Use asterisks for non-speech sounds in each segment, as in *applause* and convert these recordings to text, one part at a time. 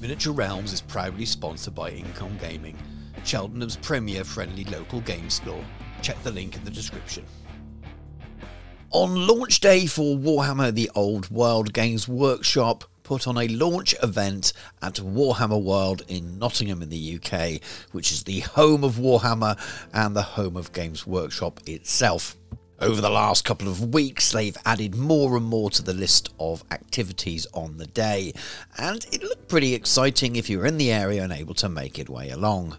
Miniature Realms is proudly sponsored by Incom Gaming, Cheltenham's premier friendly local game store. Check the link in the description. On launch day for Warhammer The Old World Games Workshop, put on a launch event at Warhammer World in Nottingham in the UK, which is the home of Warhammer and the home of Games Workshop itself. Over the last couple of weeks, they've added more and more to the list of activities on the day, and it looked pretty exciting if you were in the area and able to make it way along.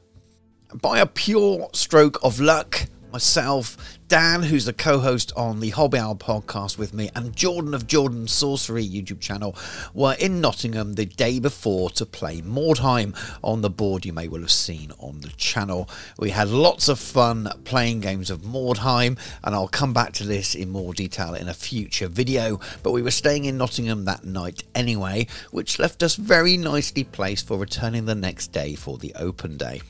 By a pure stroke of luck, myself, Dan, who's the co host on the Hobby Hour podcast with me, and Jordan of Jordan Sorcery YouTube channel were in Nottingham the day before to play Mordheim on the board you may well have seen on the channel. We had lots of fun playing games of Mordheim, and I'll come back to this in more detail in a future video. But we were staying in Nottingham that night anyway, which left us very nicely placed for returning the next day for the open day.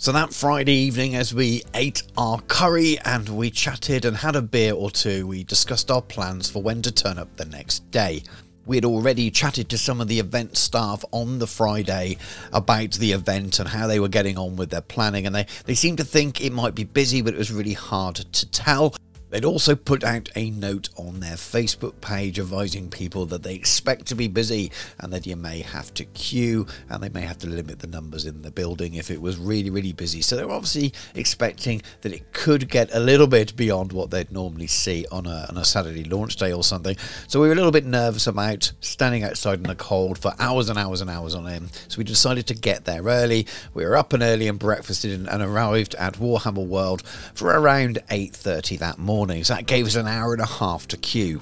So that Friday evening, as we ate our curry and we chatted and had a beer or two, we discussed our plans for when to turn up the next day. We had already chatted to some of the event staff on the Friday about the event and how they were getting on with their planning, and they, they seemed to think it might be busy, but it was really hard to tell. They'd also put out a note on their Facebook page advising people that they expect to be busy and that you may have to queue and they may have to limit the numbers in the building if it was really, really busy. So they're obviously expecting that it could get a little bit beyond what they'd normally see on a, on a Saturday launch day or something. So we were a little bit nervous about standing outside in the cold for hours and hours and hours on end. So we decided to get there early. We were up and early and breakfasted and, and arrived at Warhammer World for around 8.30 that morning so that gave us an hour and a half to queue.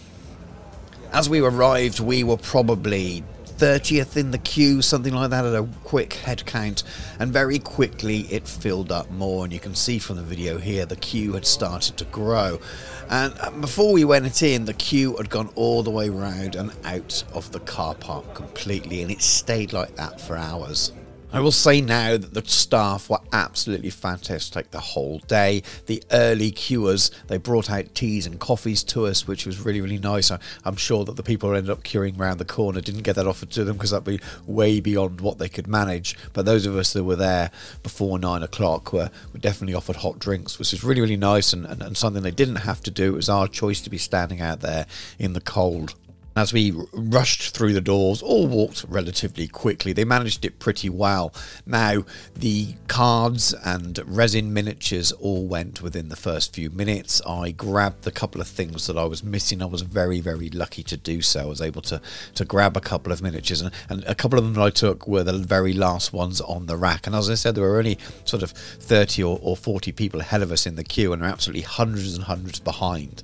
As we arrived, we were probably 30th in the queue, something like that, at a quick head count, and very quickly it filled up more. And you can see from the video here the queue had started to grow. And uh, before we went in, the queue had gone all the way round and out of the car park completely, and it stayed like that for hours. I will say now that the staff were absolutely fantastic the whole day. The early queuers, they brought out teas and coffees to us, which was really, really nice. I, am sure that the people who ended up queuing around the corner didn't get that offered to them because that'd be way beyond what they could manage. But those of us that were there before nine o'clock were, were definitely offered hot drinks, which is really, really nice and, and, and something they didn't have to do. It was our choice to be standing out there in the cold. As we rushed through the doors, all walked relatively quickly. They managed it pretty well. Now, the cards and resin miniatures all went within the first few minutes. I grabbed the couple of things that I was missing. I was very, very lucky to do so. I was able to, to grab a couple of miniatures, and, and a couple of them that I took were the very last ones on the rack. And as I said, there were only sort of 30 or, or 40 people ahead of us in the queue, and there were absolutely hundreds and hundreds behind.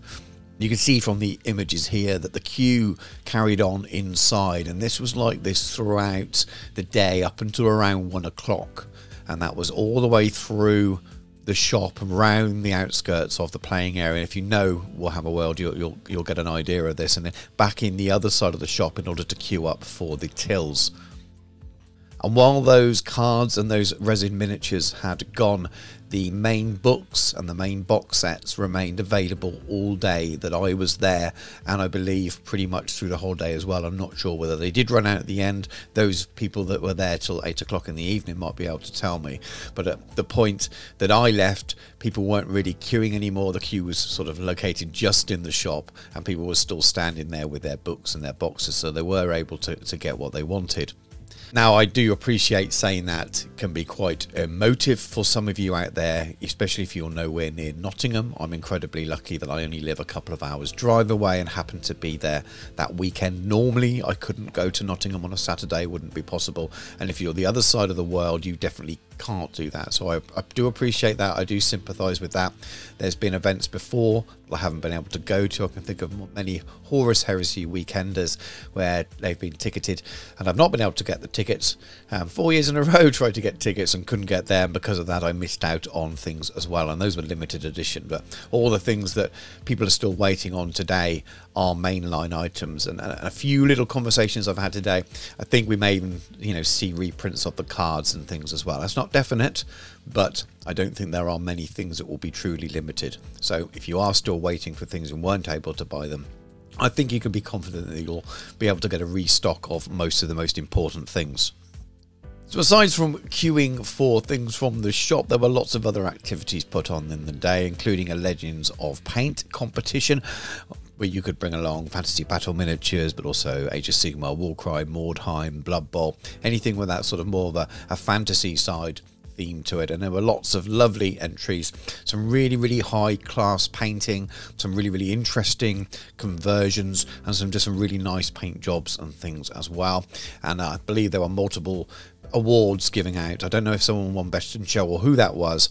You can see from the images here that the queue carried on inside, and this was like this throughout the day up until around one o'clock, and that was all the way through the shop and around the outskirts of the playing area. If you know Warhammer World, you'll, you'll you'll get an idea of this. And then back in the other side of the shop in order to queue up for the tills. And while those cards and those resin miniatures had gone, the main books and the main box sets remained available all day that I was there, and I believe pretty much through the whole day as well. I'm not sure whether they did run out at the end. Those people that were there till eight o'clock in the evening might be able to tell me. But at the point that I left, people weren't really queuing anymore. The queue was sort of located just in the shop, and people were still standing there with their books and their boxes, so they were able to, to get what they wanted. Now, I do appreciate saying that can be quite emotive for some of you out there, especially if you're nowhere near Nottingham. I'm incredibly lucky that I only live a couple of hours drive away and happen to be there that weekend. Normally, I couldn't go to Nottingham on a Saturday, wouldn't be possible. And if you're the other side of the world, you definitely can't do that. So I, I do appreciate that. I do sympathise with that. There's been events before I haven't been able to go to. I can think of many Horus Heresy weekenders where they've been ticketed and I've not been able to get the tickets. Um, four years in a *laughs* row tried to get tickets and couldn't get them. Because of that, I missed out on things as well. And those were limited edition. But all the things that people are still waiting on today are mainline items. And, and a few little conversations I've had today, I think we may even, you know, see reprints of the cards and things as well. That's not definite, but I don't think there are many things that will be truly limited. So if you are still waiting for things and weren't able to buy them, I think you can be confident that you'll be able to get a restock of most of the most important things. So, aside from queuing for things from the shop, there were lots of other activities put on in the day, including a Legends of Paint competition where you could bring along fantasy battle miniatures, but also Age of Sigmar, Warcry, Mordheim, Blood Bowl, anything with that sort of more of a, a fantasy side theme to it and there were lots of lovely entries. Some really really high class painting some really really interesting conversions and some just some really nice paint jobs and things as well. And uh, i believe there were multiple awards giving out. I don't know if someone won best in show or who that was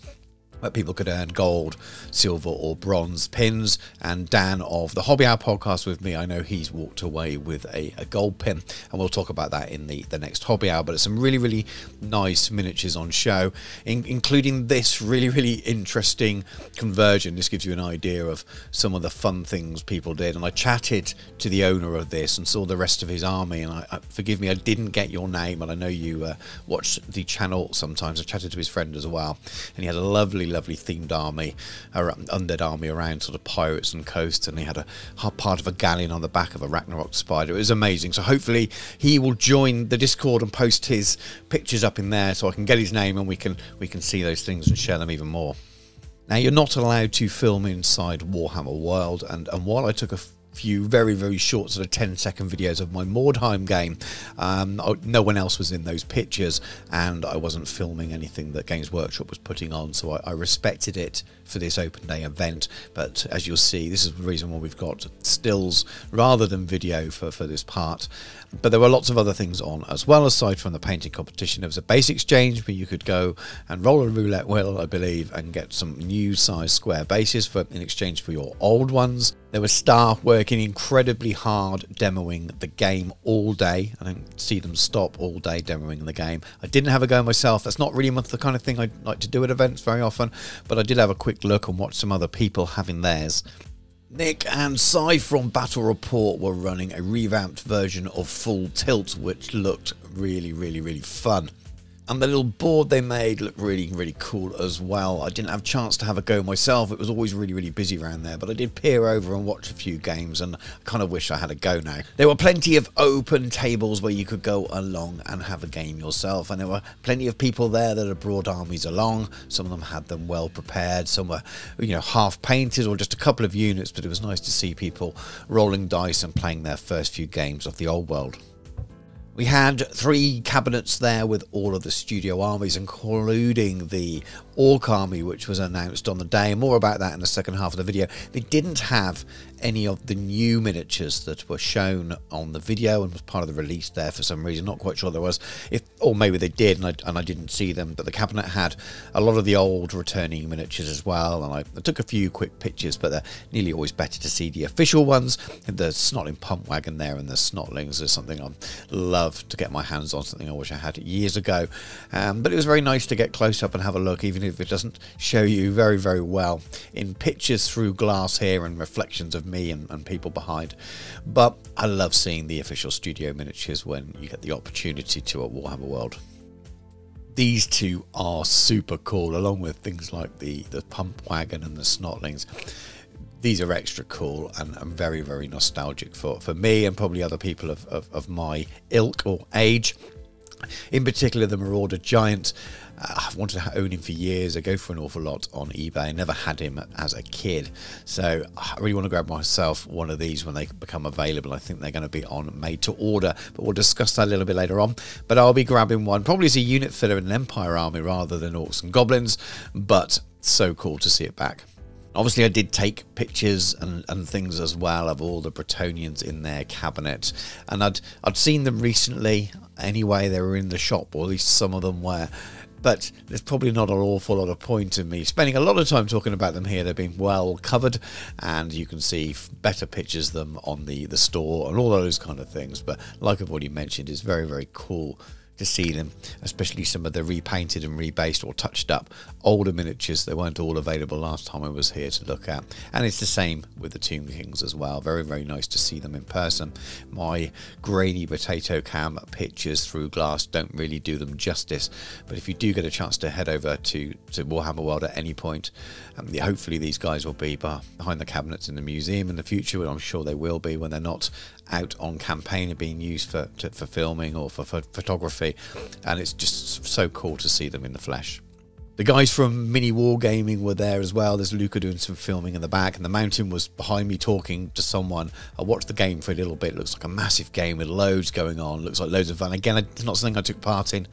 where people could earn gold, silver, or bronze pins. And Dan of the Hobby Hour podcast with me, I know he's walked away with a, a gold pin, and we'll talk about that in the, the next Hobby Hour. But it's some really, really nice miniatures on show, in, including this really, really interesting conversion. This gives you an idea of some of the fun things people did. And I chatted to the owner of this and saw the rest of his army. And I, I forgive me, I didn't get your name, and I know you uh, watch the channel sometimes. I chatted to his friend as well, and he had a lovely lovely themed army, undead army around sort of pirates and coast, and he had a part of a galleon on the back of a Arachnarok spider. It was amazing. So hopefully he will join the Discord and post his pictures up in there, so I can get his name and we can we can see those things and share them even more. Now you're not allowed to film inside Warhammer World, and and while I took a few very very short sort of 10 second videos of my Mordheim game. Um, no one else was in those pictures and I wasn't filming anything that Games Workshop was putting on so I, I, respected it for this open day event. But as you'll see this is the reason why we've got stills rather than video for, for this part. But there were lots of other things on as well aside from the painting competition. There was a base exchange where you could go and roll a roulette wheel I believe and get some new size square bases for in exchange for your old ones. There was staff working incredibly hard demoing the game all day. I don't see them stop all day demoing the game. I didn't have a go myself. That's not really the kind of thing I like to do at events very often, but I did have a quick look and watch some other people having theirs. Nick and Cy from Battle Report were running a revamped version of Full Tilt, which looked really, really, really fun. And the little board they made looked really, really cool as well. I didn't have a chance to have a go myself. It was always really, really busy around there. But I did peer over and watch a few games and I kind of wish I had a go now. There were plenty of open tables where you could go along and have a game yourself. And there were plenty of people there that had brought armies along. Some of them had them well prepared. Some were, you know, half painted or just a couple of units. But it was nice to see people rolling dice and playing their first few games of the old world. We had three cabinets there with all of the studio armies, including the Orc army, which was announced on the day. More about that in the second half of the video. They didn't have any of the new miniatures that were shown on the video and was part of the release there for some reason. Not quite sure there was, if or maybe they did and I, and I didn't see them. But the cabinet had a lot of the old returning miniatures as well. And I, I took a few quick pictures, but they're nearly always better to see the official ones. The Snotling pump wagon there and the Snotlings is something I love to get my hands on. Something I wish I had years ago. Um, but it was very nice to get close up and have a look, even if it doesn't show you very very well in pictures through glass here and reflections of me and, and people behind. But I love seeing the official studio miniatures when you get the opportunity to at Warhammer World these two are super cool, along with things like the, the pump wagon and the snotlings. These are extra cool and, and very, very nostalgic for, for me and probably other people of, of, of my ilk or age. In particular, the Marauder Giant. Uh, I've wanted to own him for years. I go for an awful lot on eBay. I never had him as a kid. So I really want to grab myself one of these when they become available. I think they're going to be on made to order, but we'll discuss that a little bit later on. But I'll be grabbing one probably as a unit filler in an Empire army rather than Orcs and Goblins, but so cool to see it back. Obviously, I did take pictures and, and things as well of all the Bretonnians in their cabinet, and I'd I'd seen them recently. Anyway, they were in the shop, or at least some of them were but there's probably not an awful lot of point in me spending a lot of time talking about them here. They've been well covered, and you can see better pictures of them on the, the store and all those kind of things. But like I've already mentioned, it's very, very cool to see them, especially some of the repainted and rebased or touched up older miniatures. They weren't all available last time I was here to look at. And it's the same with the Tomb Kings as well. Very, very nice to see them in person. My grainy potato cam pictures through glass don't really do them justice. But if you do get a chance to head over to, to Warhammer World at any point, um, hopefully these guys will be behind the cabinets in the museum in the future. But I'm sure they will be when they're not out on campaign and being used for, to, for filming or for, for photography photography, and it's just so cool to see them in the flesh. The guys from Mini Wargaming were there as well. There's Luca doing some filming in the back, and the mountain was behind me talking to someone. I watched the game for a little bit. It looks like a massive game with loads going on. It Looks like loads of fun. Again, it's not something I took part in,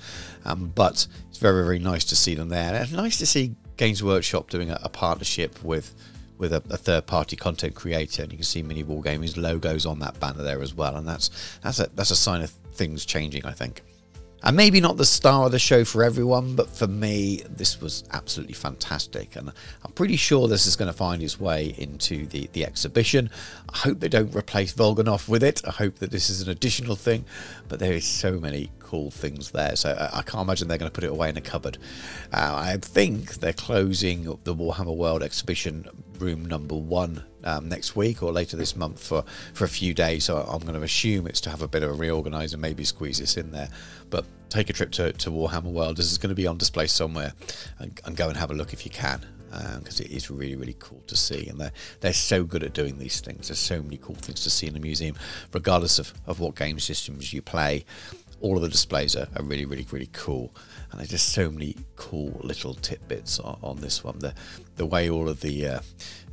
um, but it's very, very nice to see them there. Nice to see Games Workshop doing a, a partnership with with a, a, third party content creator and you can see mini wargaming's logos on that banner there as well and that's that's a that's a sign of things changing i think and maybe not the star of the show for everyone, but for me, this was absolutely fantastic. And I'm pretty sure this is going to find its way into the, the exhibition. I hope they don't replace Volganov with it. I hope that this is an additional thing. But there is so many cool things there. So I, I can't imagine they're going to put it away in a cupboard. Uh, I think they're closing the Warhammer World exhibition room number one um, next week or later this month for, for a few days. So I'm going to assume it's to have a bit of a reorganise and maybe squeeze this in there. But take a trip to, to Warhammer World. This is going to be on display somewhere and, and go and have a look if you can because um, it is really really cool to see and they're they're so good at doing these things there's so many cool things to see in the museum regardless of, of what game systems you play all of the displays are, are really really really cool and there's just so many cool little tidbits on, on this one the the way all of the uh,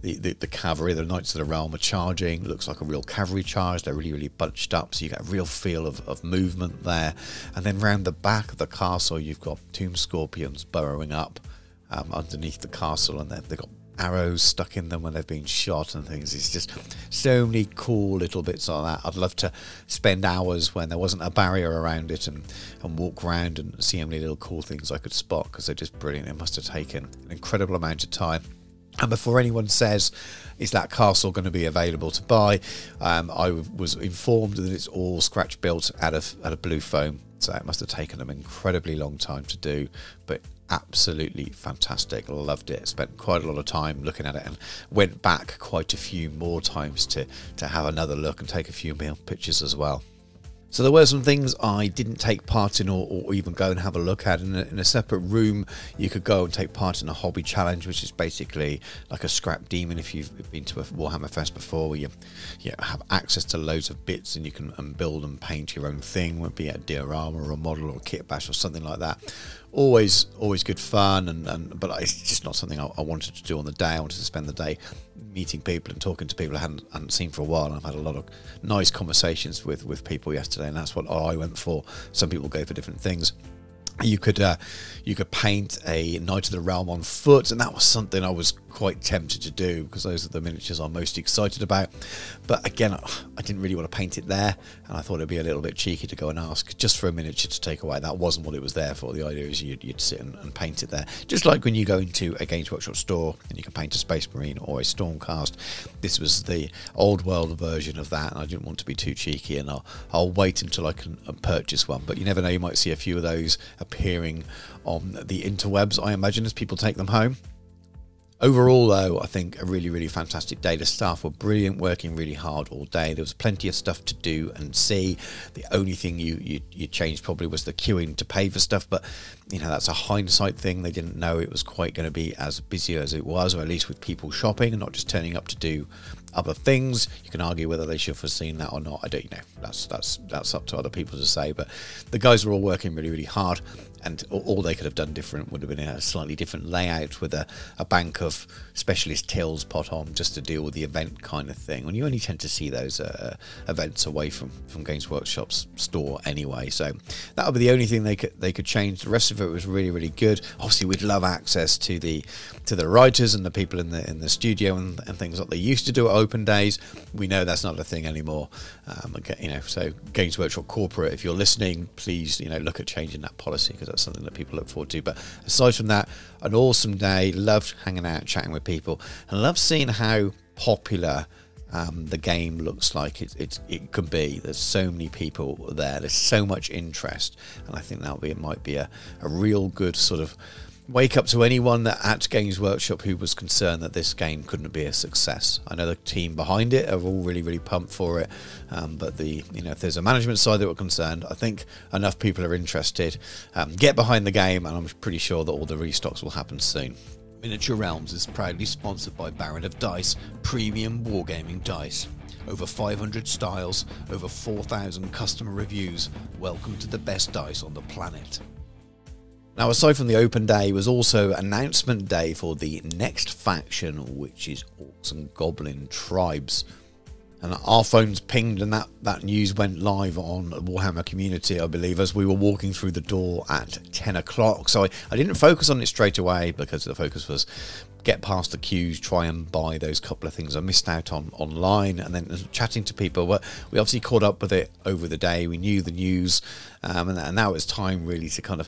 the, the, the, cavalry, the Knights of the Realm are charging. Looks like a real cavalry charge. They're really, really bunched up, so you get a real feel of, of movement there. And then round the back of the castle, you've got tomb scorpions burrowing up um, underneath the castle, and they've got arrows stuck in them when they've been shot and things. It's just so many cool little bits like that. I'd love to spend hours when there wasn't a barrier around it and, and walk around and see how many little cool things I could spot because they're just brilliant. It must have taken an incredible amount of time. And before anyone says, is that castle going to be available to buy? Um, I was informed that it's all scratch built out of out of blue foam, so it must have taken them incredibly long time to do, but absolutely fantastic. Loved it. Spent quite a lot of time looking at it, and went back quite a few more times to to have another look and take a few meal pictures as well. So there were some things I didn't take part in or, or even go and have a look at. In a, in a, separate room, you could go and take part in a hobby challenge, which is basically like a scrap demon if you've been to a Warhammer Fest before, where you, you have access to loads of bits and you can and build and paint your own thing, it be a diorama or a model or a kit bash or something like that always always good fun and, and but it's just not something I, I, wanted to do on the day. I wanted to spend the day meeting people and talking to people I hadn't, hadn't seen for a while. And I've had a lot of nice conversations with with people yesterday and that's what I went for. Some people go for different things. You could uh, you could paint a Knight of the Realm on foot, and that was something I was quite tempted to do because those are the miniatures I'm most excited about. But again, I didn't really want to paint it there, and I thought it'd be a little bit cheeky to go and ask just for a miniature to take away. That wasn't what it was there for. The idea is you'd, you'd sit and, and, paint it there, just like when you go into a Games Workshop store and you can paint a Space Marine or a Stormcast. This was the old world version of that, and I didn't want to be too cheeky, and I'll, I'll wait until I can uh, purchase one. But you never know, you might see a few of those appearing on the interwebs, I imagine, as people take them home. Overall, though, I think a really, really fantastic day. The staff were brilliant, working really hard all day. There was plenty of stuff to do and see. The only thing you, you, you changed probably was the queuing to pay for stuff, but you know that's a hindsight thing. They didn't know it was quite going to be as busy as it was, or at least with people shopping and not just turning up to do other things. You can argue whether they should have foreseen that or not. I don't know. That's that's that's up to other people to say. But the guys were all working really really hard, and all they could have done different would have been a slightly different layout with a, a bank of specialist tills pot on just to deal with the event kind of thing. And you only tend to see those uh, events away from from Games Workshop's store anyway. So that would be the only thing they could they could change. The rest of it was really really good. Obviously, we'd love access to the to the writers and the people in the in the studio and, and things like they used to do at open days. We know that's not a thing anymore. Um, you know, so Games Workshop corporate, if you're listening, please you know look at changing that policy because that's something that people look forward to. But aside from that, an awesome day. Loved hanging out, chatting with people, and love seeing how popular. Um, the game looks like it, it, it can be. There's so many people there. There's so much interest, and I think that might be a, a real good sort of wake up to anyone that at Games Workshop who was concerned that this game couldn't be a success. I know the team behind it are all really, really pumped for it, um, but the you know if there's a management side that were concerned, I think enough people are interested. Um, get behind the game, and I'm pretty sure that all the restocks will happen soon. Miniature Realms is proudly sponsored by Baron of Dice, premium wargaming dice. Over 500 styles, over 4,000 customer reviews. Welcome to the best dice on the planet. Now, aside from the open day, was also announcement day for the next faction, which is Orcs and Goblin Tribes. And our phones pinged, and that, that news went live on Warhammer Community, I believe, as we were walking through the door at 10 o'clock. So I, I didn't focus on it straight away because the focus was get past the queues, try and buy those couple of things I missed out on online, and then chatting to people. But we obviously caught up with it over the day. We knew the news, um, and, and now it's time really to kind of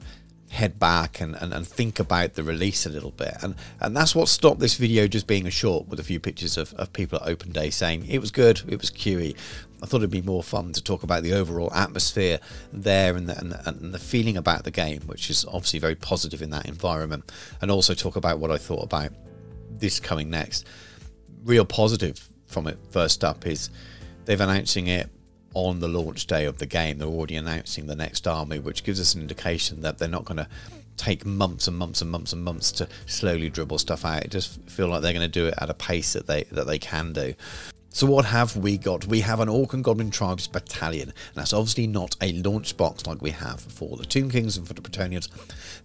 head back and, and, and think about the release a little bit. And and that's what stopped this video just being a short with a few pictures of, of people at open day saying it was good, it was QE. I thought it'd be more fun to talk about the overall atmosphere there and the, and and the feeling about the game, which is obviously very positive in that environment, and also talk about what I thought about this coming next. Real positive from it, first up, is they've announcing it on the launch day of the game. They're already announcing the next army, which gives us an indication that they're not going to take months and months and months and months to slowly dribble stuff out. It just feel like they're going to do it at a pace that they that they can do. So what have we got? We have an Orc and Goblin Tribes battalion. And that's obviously not a launch box like we have for the Tomb Kings and for the Bretonnians.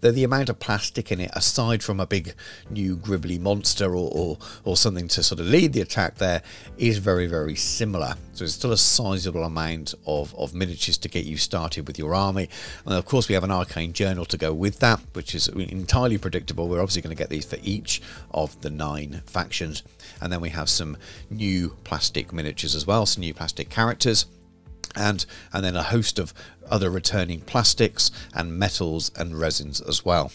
Though the amount of plastic in it, aside from a big new gribbly monster or, or, or something to sort of lead the attack there, is very, very similar. So it's still a sizable amount of, of miniatures to get you started with your army. And of course we have an Arcane Journal to go with that, which is entirely predictable. We're obviously going to get these for each of the nine factions. And then we have some new plastic miniatures as well, some new plastic characters, and and then a host of other returning plastics and metals and resins as well.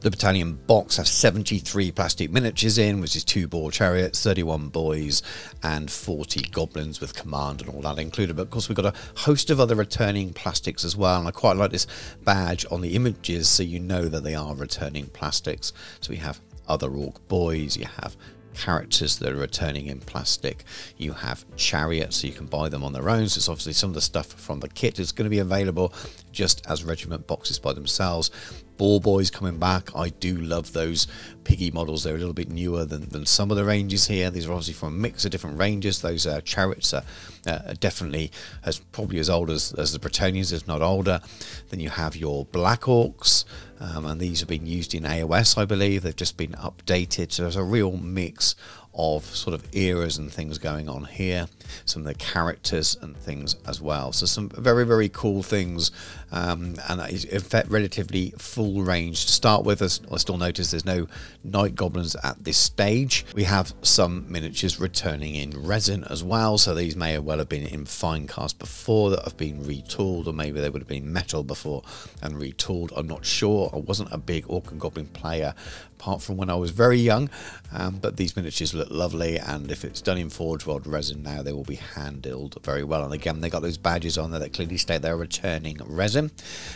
The battalion box has 73 plastic miniatures in, which is two boar chariots, 31 boys, and 40 goblins with command and all that included. But of course, we've got a host of other returning plastics as well. And I quite like this badge on the images so you know that they are returning plastics. So we have other orc boys, you have characters that are returning in plastic. You have chariots, so you can buy them on their own. So it's obviously some of the stuff from the kit is going to be available just as regiment boxes by themselves. Boar Boys coming back. I do love those piggy models. They're a little bit newer than, than some of the ranges here. These are obviously from a mix of different ranges. Those uh, chariots are uh, definitely as probably as old as, as the Bretonnians, if not older. Then you have your Black Orcs, um, and these have been used in AOS, I believe. They've just been updated. So there's a real mix of sort of eras and things going on here, some of the characters and things as well. So some very, very cool things um, and it's in fact relatively full range to start with. As I still notice there's no night goblins at this stage. We have some miniatures returning in resin as well, so these may well have been in Finecast before that have been retooled, or maybe they would have been metal before and retooled. I'm not sure. I wasn't a big Orc and Goblin player apart from when I was very young, um, but these miniatures look lovely, and if it's done in Forge World resin now, they will be handled very well. And again, they got those badges on there that clearly state they're returning resin.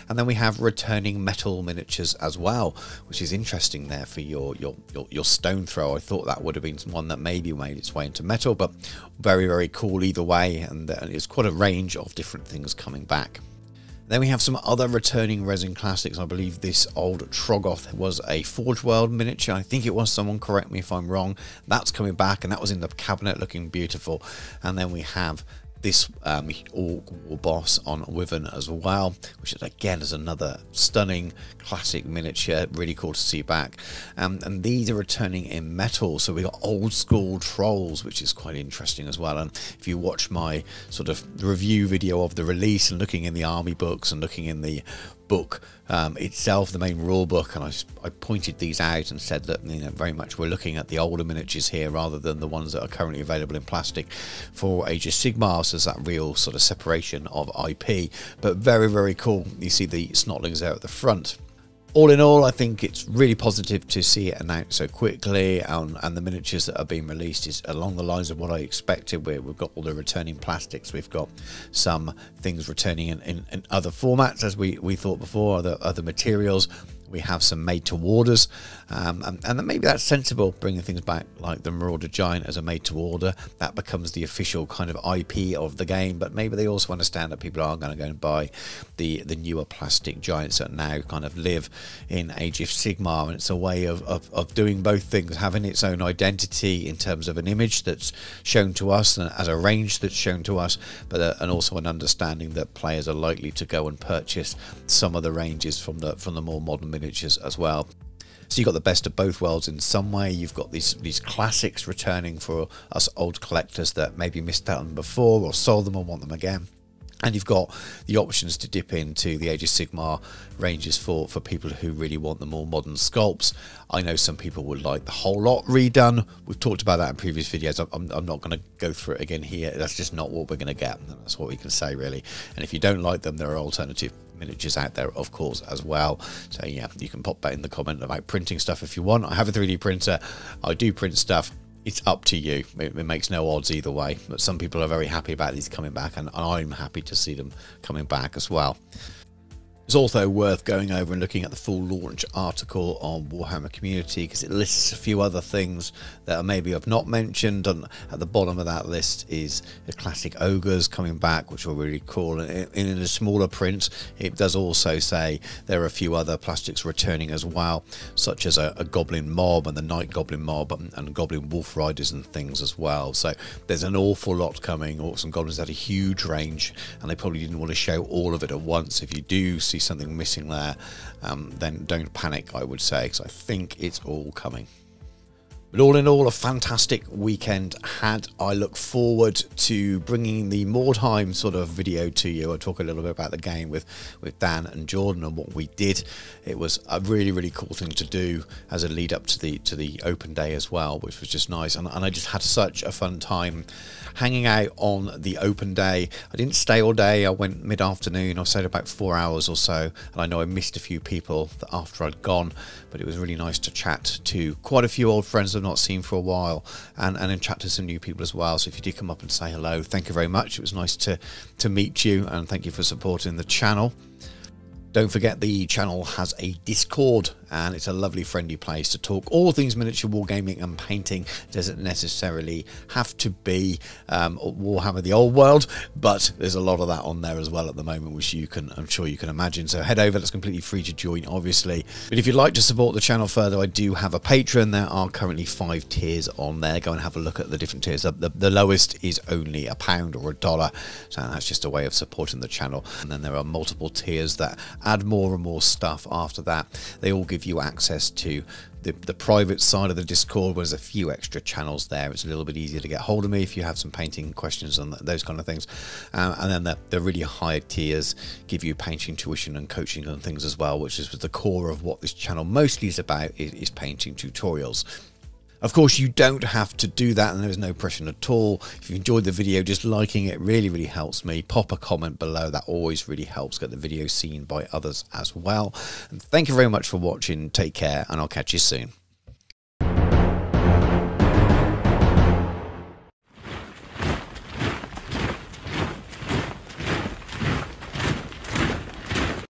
And then we have returning metal miniatures as well, which is interesting there for your, your, your, your stone throw. I thought that would have been one that maybe made its way into metal, but very, very cool either way. And it's quite a range of different things coming back. Then we have some other returning resin classics. I believe this old Troggoth was a Forge World miniature. I think it was. Someone correct me if I'm wrong. That's coming back, and that was in the cabinet looking beautiful. And then we have this um, Orc War boss on Wyvern as well, which is again is another stunning classic miniature, really cool to see back. Um, and these are returning in metal, so we got old school trolls, which is quite interesting as well. And if you watch my sort of review video of the release and looking in the army books and looking in the book um, itself, the main rule book, and I, I pointed these out and said that you know very much we're looking at the older miniatures here rather than the ones that are currently available in plastic for Age of Sigmar. So there's that real sort of separation of IP, but very very cool. You see the snotlings there at the front all in all, I think it's really positive to see it announced so quickly, and, and, the miniatures that are being released is along the lines of what I expected. Where we've got all the returning plastics, we've got some things returning in, in, in other formats, as we, we thought before, other other materials. We have some made to orders, um, and, and, maybe that's sensible, bringing things back like the Marauder Giant as a made to order. That becomes the official kind of IP of the game, but maybe they also understand that people are going to go and buy the, the newer plastic giants that now kind of live in Age of Sigmar, and it's a way of, of, of doing both things, having its own identity in terms of an image that's shown to us and as a range that's shown to us, but uh, and also an understanding that players are likely to go and purchase some of the ranges from the from the more modern as well. So you've got the best of both worlds in some way. You've got these these classics returning for us old collectors that maybe missed out on them before or sold them or want them again. And you've got the options to dip into the Age of Sigmar ranges for, for people who really want the more modern sculpts. I know some people would like the whole lot redone. We've talked about that in previous videos. I'm, I'm not going to go through it again here. That's just not what we're going to get. That's what we can say, really. And if you don't like them, there are alternative miniatures out there, of course, as well. So, yeah, you can pop that in the comment about printing stuff if you want. I have a 3D printer. I do print stuff it's up to you. It, it, makes no odds either way. But some people are very happy about these coming back, and I'm happy to see them coming back as well. It's also worth going over and looking at the full launch article on Warhammer Community because it lists a few other things that maybe I've not mentioned. And at the bottom of that list is the classic ogres coming back, which are really cool. And in a smaller print, it does also say there are a few other plastics returning as well, such as a, a goblin mob and the night goblin mob and, and, goblin wolf riders and things as well. So there's an awful lot coming. Orcs and goblins had a huge range, and they probably didn't want to show all of it at once. If you do see something missing there, um, then don't panic, I would say, because I think it's all coming. But all in all, a fantastic weekend had. I look forward to bringing the Mordheim sort of video to you. I'll talk a little bit about the game with, with Dan and Jordan and what we did. It was a really, really cool thing to do as a lead up to the to the open day as well, which was just nice. And, and I just had such a fun time hanging out on the open day. I didn't stay all day. I went mid afternoon. I stayed about four hours or so. And I know I missed a few people after I'd gone, but it was really nice to chat to quite a few old friends I've not seen for a while and, and chat to some new people as well. So if you did come up and say hello, thank you very much. It was nice to, to meet you and thank you for supporting the channel. Don't forget the channel has a Discord and it's a lovely friendly place to talk all things miniature wargaming and painting. Doesn't necessarily have to be um, Warhammer the Old World, but there's a lot of that on there as well at the moment, which you can, I'm sure you can imagine. So head over, that's completely free to join, obviously. But if you'd like to support the channel further, I do have a Patreon. There are currently five tiers on there. Go and have a look at the different tiers. The, the lowest is only a pound or a dollar, so that's just a way of supporting the channel. And then there are multiple tiers that add more and more stuff after that. They all give give you access to the, the private side of the Discord. Where there's a few extra channels there. It's a little bit easier to get hold of me if you have some painting questions and those kind of things. Uh, and then the, the really higher tiers give you painting tuition and coaching and things as well, which is the core of what this channel mostly is about is, is painting tutorials. Of course, you don't have to do that and there's no pressure at all. If you enjoyed the video, just liking it really, really helps me. Pop a comment below. That always really helps get the video seen by others as well. And thank you very much for watching. Take care and I'll catch you soon.